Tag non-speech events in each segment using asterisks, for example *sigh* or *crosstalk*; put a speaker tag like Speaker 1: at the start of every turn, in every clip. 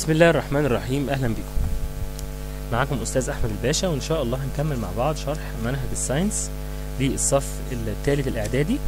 Speaker 1: بسم الله الرحمن الرحيم. أهلا بكم. معاكم أستاذ أحمد الباشا وإن شاء الله هنكمل مع بعض شرح منهج ال science للصف الثالث الإعدادي.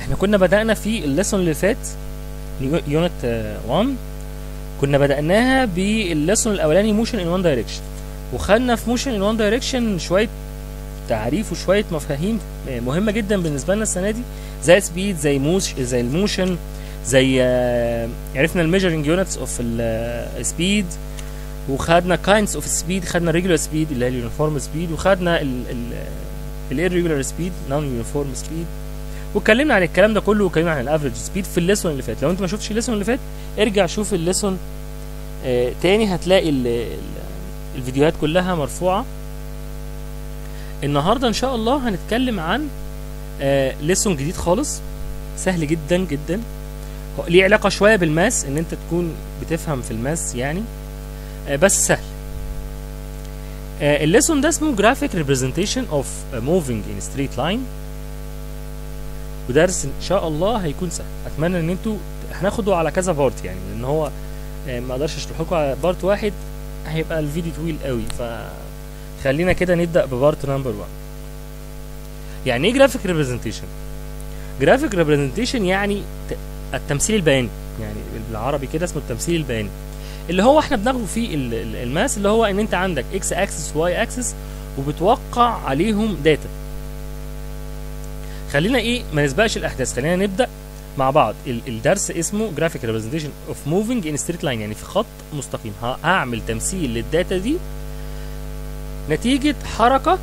Speaker 1: إحنا كنا بدأنا في ال lesson اللي فات unit 1 كنا بدأناها بال lesson الأولاني motion in one direction وخدنا في motion in one direction شوية تعريف وشوية مفاهيم مهمة جدا بالنسبة لنا السنة دي. زي speed زي mo زي ال motion. زي عرفنا ال measuring units of ال speed وخدنا kinds of speed خدنا regular speed اللي هي ال uniform speed وخدنا ال irregular speed non-uniform speed واتكلمنا عن الكلام ده كله واتكلمنا عن ال average speed في ال lesson اللي فات. لو انت ما شفتش ال lesson اللي فات ارجع شوف ال lesson آه تاني هتلاقي ال ال الفيديوهات كلها مرفوعة. النهارده إن شاء الله هنتكلم عن آه lesson جديد خالص. سهل جدا جدا. ليه علاقة شوية بال math إن أنت تكون بتفهم في ال math يعني. آه بس سهل. آه ال lesson ده اسمه graphic representation of moving in straight line ودرس إن شاء الله هيكون سهل. أتمنى إن أنتوا هناخده على كذا part يعني لأن هو آه ما أقدرش أشرح لكم على part واحد هيبقى الفيديو طويل قوي. فخلينا كده نبدأ ب part number 1 يعني إيه graphic representation graphic representation يعني التمثيل البياني. يعني بالعربي كده اسمه التمثيل البياني. اللي هو إحنا بناخده في ال math اللي هو ان انت عندك إكس اكسس واي اكسس وبتوقع عليهم data خلينا إيه ما نسبقش الأحداث. خلينا نبدأ مع بعض. الدرس اسمه graphic representation of moving in straight line يعني في خط مستقيم. هعمل تمثيل لل data دي نتيجة حركة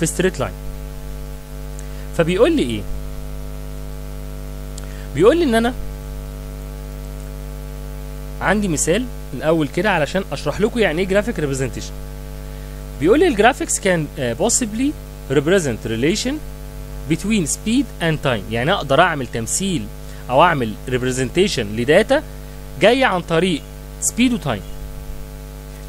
Speaker 1: في straight line فبيقول لي إيه؟ بيقول لي إن أنا عندي مثال الأول كده علشان أشرح لكم يعني إيه graphic representation بيقول لي ال graphics can possibly represent relation between speed and time. يعني أقدر أعمل تمثيل أو أعمل representation ل data جاية عن طريق speed و time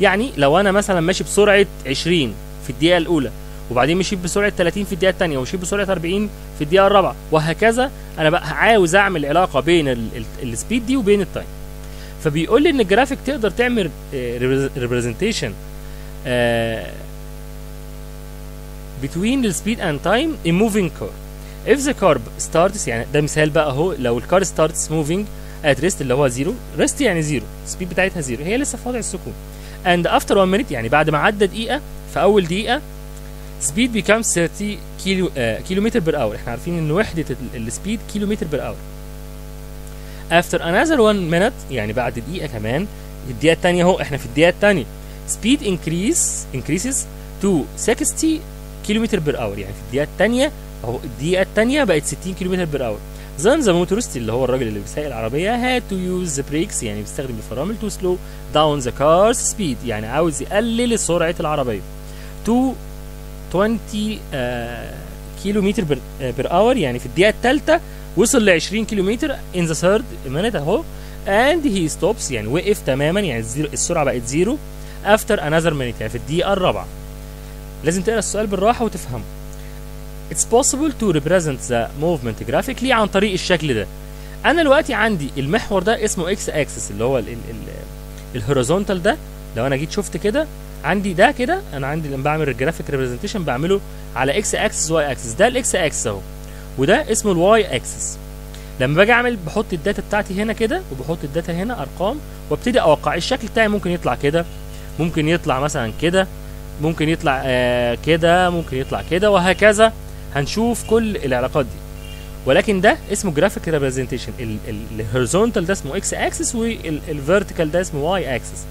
Speaker 1: يعني لو أنا مثلا ماشي بسرعة 20 في الدقيقة الأولى وبعدين مشيت بسرعة 30 في الدقيقة الثانية ومشيت بسرعة 40 في الدقيقة الرابعة. وهكذا أنا بقى عاوز أعمل علاقة بين ال speed دي وبين ال time. فبيقول لي إن الجرافيك تقدر تعمل representation the speed and time in moving car if the car starts يعني ده مثال بقى أهو لو ال car starts moving at rest اللي هو zero rest يعني zero ال speed بتاعتها zero هي لسه في وضع السكون. and after one minute يعني بعد ما عدى دقيقة في أول دقيقة speed becomes 30 كيلو آه كيلومتر per hour إحنا عارفين إن وحدة ال speed كيلومتر per hour after another one minute يعني بعد دقيقة كمان الدقيقة الثانية أهو إحنا في الدقيقة الثانية speed increase increases to 60 كيلومتر per hour يعني في الدقيقة الثانية أهو الدقيقة الثانية بقت 60 كيلومتر per hour then the motorist اللي هو الراجل اللي بيسايق العربية had to use the brakes يعني بيستخدم الفرامل to slow down the car's speed. يعني عاوز يقلل سرعة العربية. To 20 كيلومتر per hour يعني في الدقيقة الثالثه وصل ل 20 كيلومتر in the third minute أهو. And he stops يعني وقف تماما يعني السرعة بقت zero after another minute يعني في الدقيقة الرابعة. لازم تقرأ السؤال بالراحة وتفهمه. It's possible to represent the movement graphically عن طريق الشكل ده. أنا دلوقتي عندي المحور ده اسمه إكس اكسس اللي هو ال horizontal ده. لو أنا جيت شفت كده عندي ده كده أنا عندي لما بعمل ال graphic representation بعمله على إكس اكسس واي اكسس ده الاكس اكسس أهو. وده اسمه ال y axis لما باجي أعمل بحط ال data بتاعتي هنا كده وبحط ال data هنا أرقام وابتدي أوقع الشكل بتاعي. ممكن يطلع كده ممكن يطلع مثلا كده ممكن يطلع آه كده ممكن يطلع كده وهكذا. هنشوف كل العلاقات دي. ولكن ده اسمه graphic representation ال horizontal ده اسمه x axis وال vertical ده اسمه y axis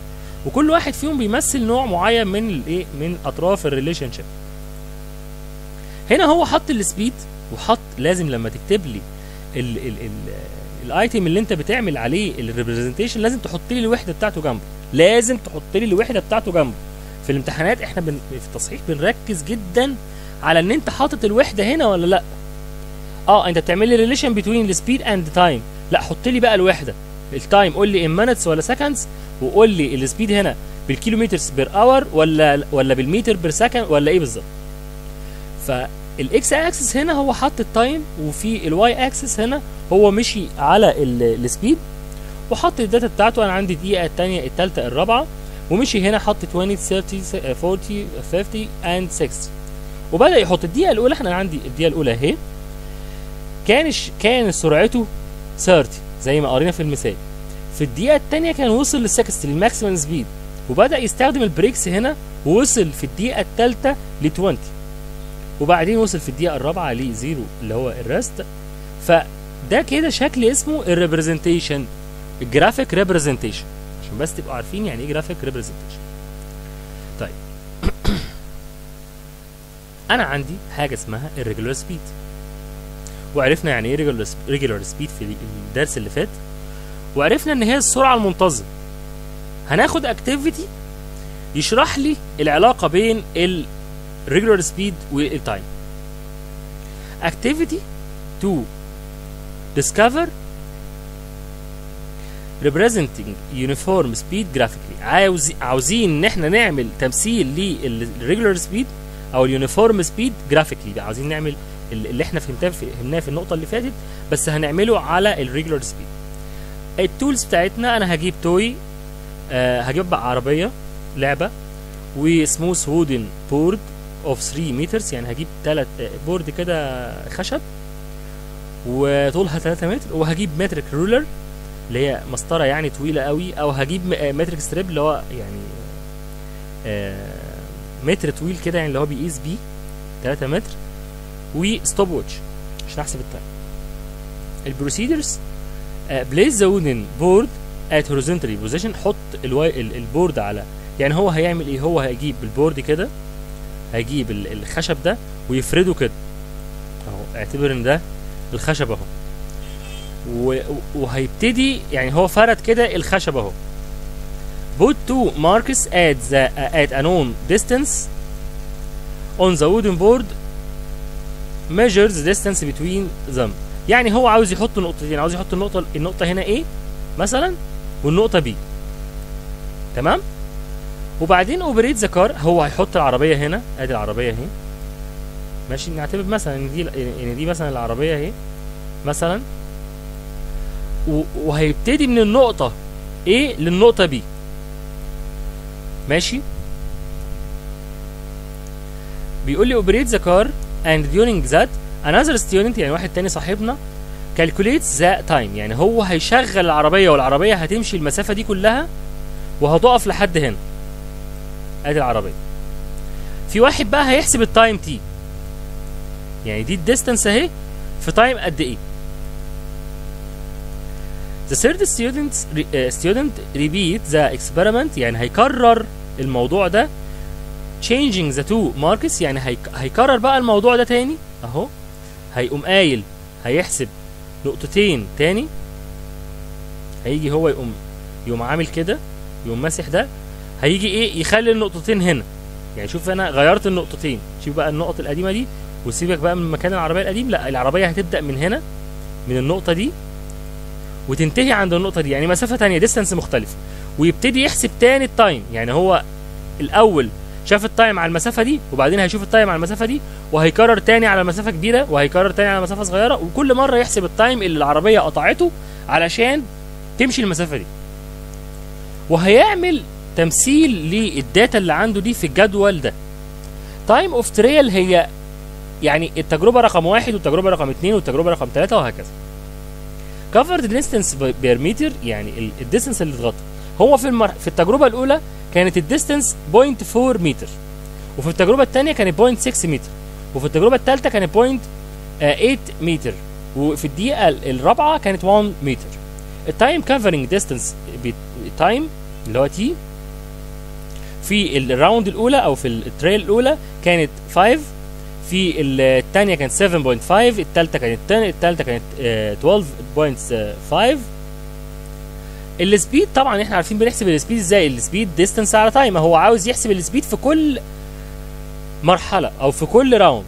Speaker 1: وكل واحد فيهم بيمثل نوع معين من الايه؟ من اطراف ال relationship هنا هو حط ال speed وحط لازم لما تكتب لي ال item اللي انت بتعمل عليه ال representation لازم تحط لي الوحدة بتاعته جنبه. لازم تحط لي الوحدة بتاعته جنبه. في الامتحانات إحنا بن... في التصحيح بنركز جدا على إن انت حاطط الوحدة هنا ولا لأ. آه انت بتعمل لي relation between ال speed and time لأ حط لي بقى الوحدة. ال time قول لي in minutes ولا seconds وقول لي ال speed هنا بال kilometers per hour ولا ولا بالمتر per second ولا إيه بالظبط. فالاكس اكسس هنا هو حط ال time وفي ال y axis هنا هو مشي على ال speed وحط ال data بتاعته. أنا عندي الدقيقة الثانية الثالثه الرابعة ومشي هنا حط 20 30 40 50 and 60 وبدأ يحط الدقيقة الأولى. إحنا عندي الدقيقة الأولى أهي. كان. كان سرعته 30 زي ما قرينا في المثال. في الدقيقة الثانية كان وصل لل 60 لل maximum speed وبدأ يستخدم ال brakes هنا ووصل في الدقيقة الثالثه ل 20 وبعدين وصل في الدقيقة الرابعة ل zero اللي هو ال rest فده كده شكل اسمه ال representation ال graphic representation عشان بس تبقوا عارفين يعني إيه graphic representation طيب. *coughs* أنا عندي حاجة اسمها ال regular speed وعرفنا يعني إيه regular speed في الدرس اللي فات وعرفنا إن هي السرعة المنتظمة. هناخد activity يشرح لي العلاقة بين ال regular speed وال time activity to discover representing uniform speed graphically. عاوز عاوزين إن إحنا نعمل تمثيل لل regular speed أو ال uniform speed graphically عاوزين نعمل اللي إحنا فهمناه في في النقطة اللي فاتت بس هنعمله على ال regular speed ال tools بتاعتنا أنا هجيب toy آه هجيب بقى عربية لعبة و smooth wooden board of 3 meters يعني هجيب ثلاث board كده خشب وطولها 3 متر وهجيب metric ruler اللي هي مسطرة يعني طويلة قوي أو هجيب metric strip اللي هو يعني آه متر طويل كده يعني اللي هو بيقيس بيه 3 متر. و stop watch عشان احسب ال time. ال procedures place the wooden board at horizontally position حط ال y ال board على يعني هو هيعمل إيه؟ هو هيجيب ال board كده هيجيب الخشب ده ويفرده كده. أهو اعتبر إن ده الخشب أهو. وهيبتدي يعني هو فرد كده الخشب أهو. Put two marks the uh, at a known distance. On the wooden board measure the distance between them. يعني هو عاوز يحط نقطتين عاوز يحط النقطة النقطة هنا A مثلا والنقطة B. تمام؟ وبعدين operate the car هو هيحط العربية هنا أدي العربية أهي. ماشي؟ نعتبر مثلا إن دي إن دي مثلا العربية أهي. مثلا. وهيبتدي من النقطة A للنقطة B. ماشي؟ بيقول لي operate the car and during that another student يعني واحد تاني صاحبنا calculates the time. يعني هو هيشغل العربية والعربية هتمشي المسافة دي كلها وهتقف لحد هنا. أدي العربية. في واحد بقى هيحسب ال time t يعني دي ال distance اهي في time قد إيه. The third student uh, student repeat the experiment. يعني هيكرر الموضوع ده changing the two marks يعني هيك هيكرر بقى الموضوع ده تاني؟ أهو. هيقوم قايل هيحسب نقطتين تاني. هيجي هو يقوم يقوم عامل كده يقوم ماسح ده. هيجي إيه؟ يخلي النقطتين هنا. يعني شوف أنا غيرت النقطتين. شوف بقى النقط القديمة دي وسيبك بقى من مكان العربية القديم. لا العربية هتبدأ من هنا من النقطة دي وتنتهي عند النقطة دي. يعني مسافة تانية distance مختلف. ويبتدي يحسب تاني ال time يعني هو الأول شاف ال time على المسافة دي وبعدين هيشوف التايم على المسافة دي وهيكرر تاني على مسافة كبيره وهيكرر تاني على مسافة صغيرة وكل مرة يحسب ال time اللي العربية قطعته علشان تمشي المسافة دي. وهيعمل تمثيل لل data اللي عنده دي في الجدول ده. time of trial هي يعني التجربة رقم واحد والتجربة رقم اثنين والتجربة رقم ثلاثة وهكذا. covered distance بير يعني ال distance اللي اتغطى. هو في المر... في التجربة الأولى كانت ال distance 0.4 متر. وفي التجربة الثانية كانت 0.6 متر. وفي التجربة الثالثه كانت 0.8 متر. وفي الدقيقة الرابعة كانت 1 متر ال time covering distance time اللي هو t في ال round الأولى أو في ال trial الأولى كانت 5 في الثانية كانت 7.5 الثالثه كانت 10 الثالثه كانت uh, 12.5 ال speed طبعا إحنا عارفين بنحسب ال speed إزاي؟ ال speed distance على time هو عاوز يحسب ال speed في كل مرحلة أو في كل round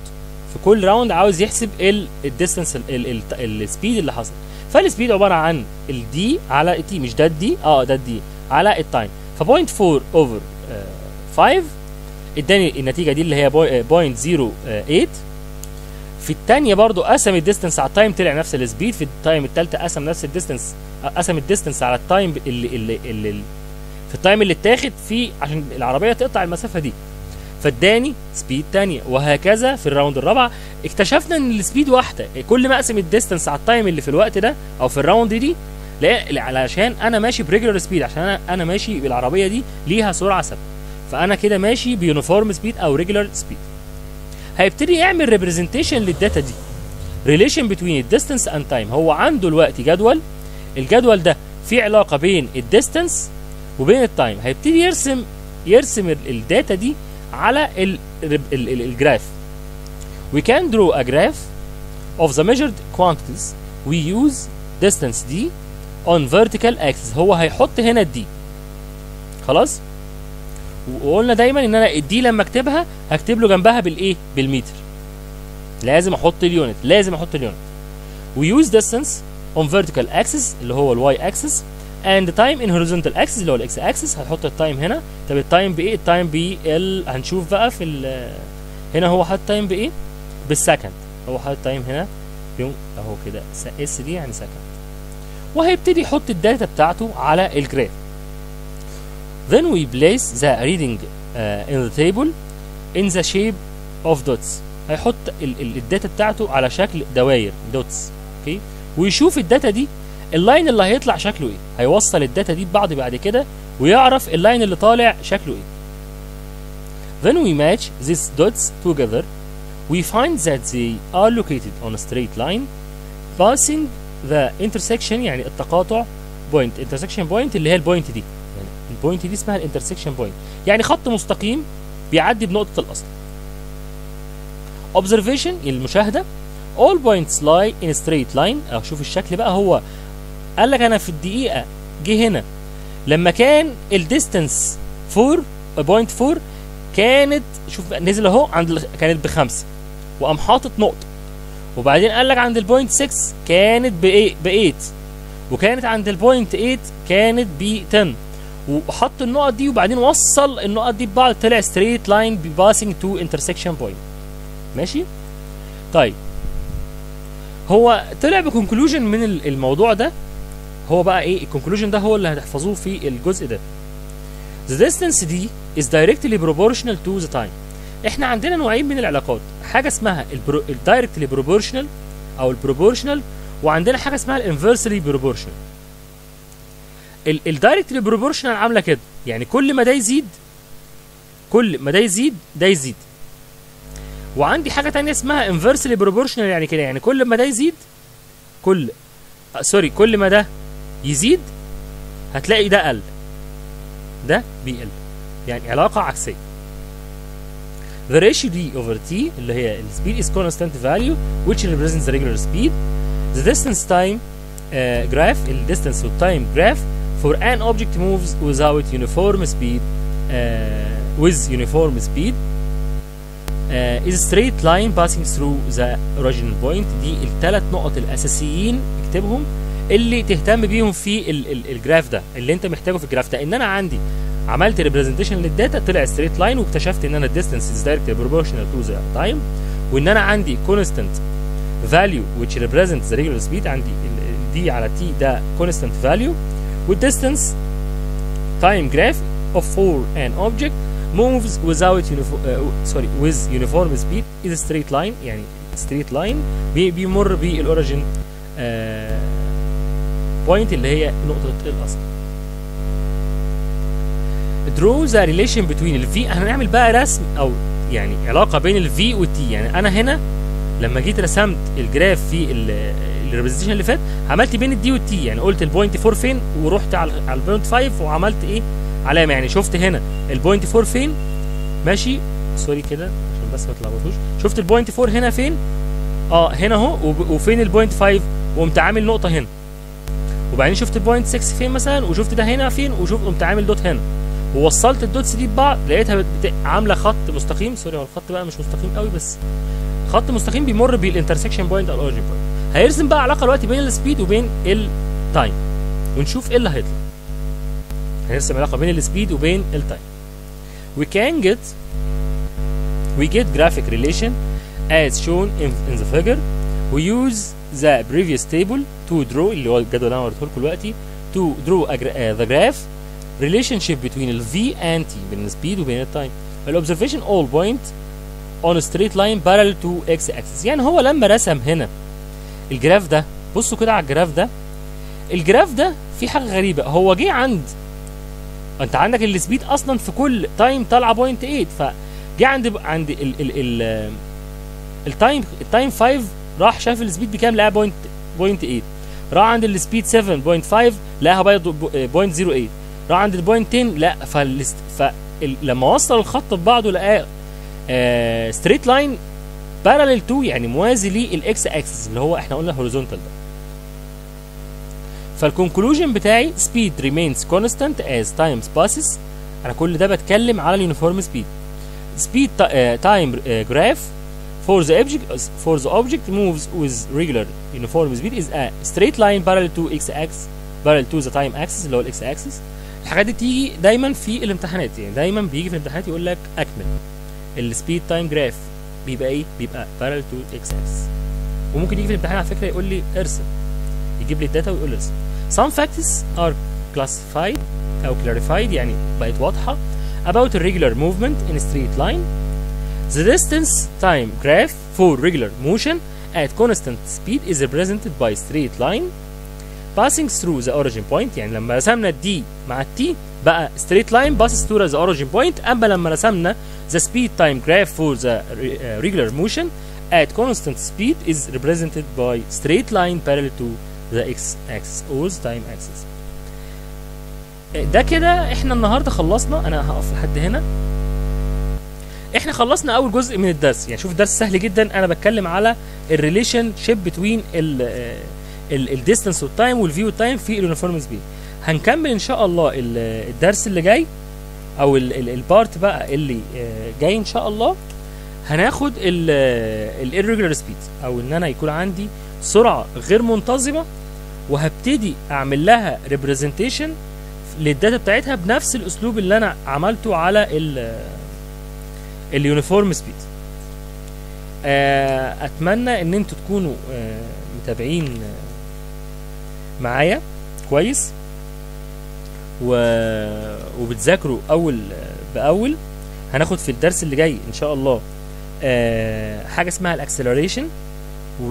Speaker 1: في كل round عاوز يحسب ال distance ال speed اللي حصل. فال speed عبارة عن الدي على التي مش ده الدي آه ده الدي على التايم ف 0.4 over 5 اداني النتيجة دي اللي هي 0.08 في الثانية برضو قسم ال distance على ال time طلع نفس ال speed. في ال time الثالثه قسم نفس ال distance قسم ال distance على ال time اللي, اللي, اللي, في ال time اللي اتاخد فيه عشان العربية تقطع المسافة دي. فاداني speed تانية وهكذا في ال round الرابعه اكتشفنا إن ال speed واحدة. كل ما اقسم ال distance على ال time اللي في الوقت ده أو في ال round دي لا علشان أنا ماشي ب regular speed عشان أنا أنا ماشي بالعربية دي ليها سرعة ثابتة. فأنا كده ماشي ب uniform speed أو regular speed. هيبتدي يعمل representation لل data دي. relation between ال distance and time هو عنده دلوقتي جدول. الجدول ده فيه علاقة بين ال distance وبين ال time هيبتدي يرسم يرسم ال data دي على ال ال ال graph. We can draw a graph of the measured quantities. We use distance d on vertical axis. هو هيحط هنا ال d خلاص؟ وقلنا دايما إن أنا ال d لما أكتبها هكتب له جنبها بالإيه؟ بالمتر. لازم أحط ال unit لازم أحط ال unit. Use distance on vertical axis اللي هو ال y axis and time in horizontal axis اللي هو ال x axis. هنحط ال time هنا. طب ال time بإيه؟ ال time بال هنشوف بقى في ال هنا هو حاطط time بإيه؟ بال second هو حاطط time هنا. بيوم أهو كده. s دي يعني second وهيبتدي يحط ال data بتاعته على ال graph. Then we place the reading uh, in the table in the shape of dots هيحط ال data بتاعته على شكل دواير dots okay ويشوف ال data دي ال line اللي هيطلع شكله إيه هيوصل ال data دي ببعض بعد كده ويعرف ال line اللي طالع شكله إيه then we match these dots together we find that they are located on a straight line passing the intersection يعني التقاطع point intersection point اللي هي ال point دي يعني ال point دي اسمها ال intersection point يعني خط مستقيم بيعدي بنقطة الأصل. Observation المشاهدة. All points lie in straight line. أو شوف الشكل بقى هو قال لك أنا في الدقيقة جه هنا. لما كان ال distance 4.4 كانت شوف نزل أهو عند. كانت بخمسة وقام حاطط نقطة. وبعدين قال لك عند ال point 6 كانت ب 8 وكانت عند ال point 8 كانت ب 10 وحط النقط دي وبعدين وصل النقط دي ببعض طلع straight line passing to intersection point ماشي؟ طيب. هو طلع ب conclusion من الموضوع ده. هو بقى إيه؟ ال conclusion ده هو اللي هتحفظوه في الجزء ده. The distance دي is directly proportional to the time. إحنا عندنا نوعين من العلاقات. حاجة اسمها ال directly proportional أو ال proportional وعندنا حاجة اسمها ال inversely proportional ال directly proportional عاملة كده. يعني كل ما ده يزيد كل ما ده يزيد ده يزيد. وعندي حاجة تانية اسمها inversely proportional يعني كده يعني كل ما ده يزيد كل sorry كل ما ده يزيد هتلاقي ده قل ده بيقل يعني علاقة عكسية. The ratio d over t اللي هي speed is constant value which represents the regular speed. The distance time uh, graph ال distance و time graph for an object moves without uniform speed uh, with uniform speed uh, is straight line passing through the original point. دي الثلاث نقط الأساسيين اكتبهم اللي تهتم بيهم في ال ال الجراف ده اللي انت محتاجه في الجراف ده. إن أنا عندي عملت representation لل data طلع straight line واكتشفت إن أنا ال distance is directly proportional to the time وإن أنا عندي constant value which represents the regular speed عندي d على t ده constant value وال distance time graph of for an object moves without uniform uh, sorry with uniform speed is a straight line يعني straight line. بي بيمر بال origin point اللي هي نقطة الأصل. Draw the relation between ال V. هنعمل بقى رسم أو يعني علاقة بين ال V وال T. يعني أنا هنا لما جيت رسمت ال graph في ال representation اللي فات عملت بين ال d وال t يعني قلت ال point 4 فين ورحت على على ال point 5 وعملت إيه؟ علامة. يعني شفت هنا ال point 4 فين؟ ماشي. sorry كده عشان بس ما تلخبطوش. شفت ال point 4 هنا فين؟ آه هنا أهو وفين ال point 5 وقمت عامل نقطة هنا. وبعدين شفت ال point 6 فين مثلا؟ وشفت ده هنا فين؟ وشفت قمت عامل dot هنا. ووصلت ال dots دي ببعض لقيتها. عاملة خط مستقيم. sorry هو الخط بقى مش مستقيم قوي بس خط مستقيم بيمر بال intersection point أو ال origin point. هيرسم بقى علاقه دلوقتي بين ال speed وبين ال time ونشوف إيه اللي هيطلع هنرسم علاقه بين ال speed وبين ال time we can get we get graphic relation as shown in, in the figure we use the previous table to draw اللي هو الجدول اللي أنا وريته لكم دلوقتي to draw a, uh, the graph relationship between ال v and t بين ال speed وبين ال time ال observation all point on a straight line parallel to x axis يعني هو لما رسم هنا ال graph ده بصوا كده على ال graph ده. ال graph ده في حاجة غريبة هو جه عند انت عندك ال speed أصلا في كل time طالعة point 8 فجه عند عند ال ال ال ال time ال time 5 راح شاف ال speed بكام؟ لقاها point point 8 راح عند ال speed 7.5 لقاها point 08 راح عند ال point 10 لا فالست فلما وصل الخط ببعضه لقاه straight line parallel to يعني موازي للاكس اكسس اللي هو إحنا قلنا horizontal ده. فال conclusion بتاعي speed remains constant as time passes. أنا كل ده بتكلم على ال uniform speed time uh, graph for the object for the object moves with regular uniform speed is a straight line parallel to x axis parallel to the time axis اللي هو ال x axis. الحاجات دي بتيجي دايما في الامتحانات يعني دايما بيجي في الامتحانات يقول لك أكمل. ال speed time graph بيبقى ايه بيبقى parallel to x axis وممكن يجي في الامتحان على فكره يقول لي ارسم يجيب لي الداتا ويقول لي ارسم some facts are classified او clarified يعني بقت واضحه about irregular movement in a straight line the distance time graph for regular motion at constant speed is represented by straight line passing through the origin point يعني لما رسمنا الدي مع التي بقى straight line passes through the origin point. أما لما رسمنا the speed time graph for the uh, regular motion at constant speed is represented by straight line parallel to the x axis or the time axis. ده كده إحنا النهارده خلصنا. أنا هقف لحد هنا. إحنا خلصنا أول جزء من الدرس. يعني شوف الدرس سهل جدا. أنا بتكلم على الريليشن شيب بتوين الديستانس والتايم والفيو والتايم في ال uniform speed هنكمل إن شاء الله ال- الدرس اللي جاي أو ال part بقى اللي آه، جاي إن شاء الله. هناخد ال irregular speed أو إن أنا يكون عندي سرعة غير منتظمة وهبتدي أعمل لها representation لل data بتاعتها بنفس الأسلوب اللي أنا عملته على ال ال uniform speed أتمنى إن أنتوا تكونوا آه، متابعين آه، معايا كويس. و... وبتذاكروا أول بأول هناخد في الدرس اللي جاي إن شاء الله آه، حاجة اسمها ال acceleration و...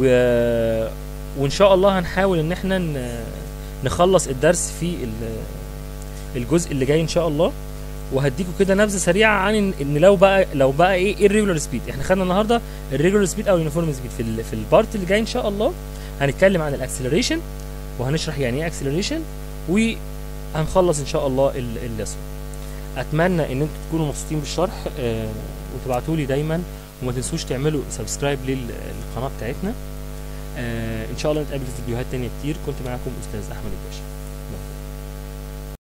Speaker 1: وإن شاء الله هنحاول إن إحنا. نخلص الدرس في ال- الجزء اللي جاي إن شاء الله وهديكوا كده نبذة سريعة عن ان لو بقى لو بقى إيه إيه ال regular speed إحنا خدنا النهارده ال regular speed أو ال uniform speed في. في ال part اللي جاي إن شاء الله هنتكلم عن ال acceleration وهنشرح يعني إيه acceleration وهنخلص إن شاء الله ال- ال lesson أتمنى إن أنتوا تكونوا مبسوطين بالشرح آه وتبعتوا لي دايما وما تنسوش تعملوا subscribe للقناة بتاعتنا. آه إن شاء الله نتقابل في فيديوهات تانية كتير. كنت معاكم أستاذ أحمد الباشا.